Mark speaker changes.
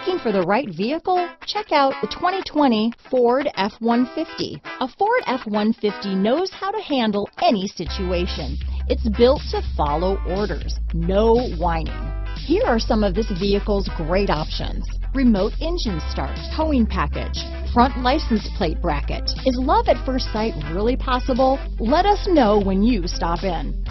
Speaker 1: Looking for the right vehicle? Check out the 2020 Ford F-150. A Ford F-150 knows how to handle any situation. It's built to follow orders, no whining. Here are some of this vehicle's great options. Remote engine start, towing package, front license plate bracket. Is love at first sight really possible? Let us know when you stop in.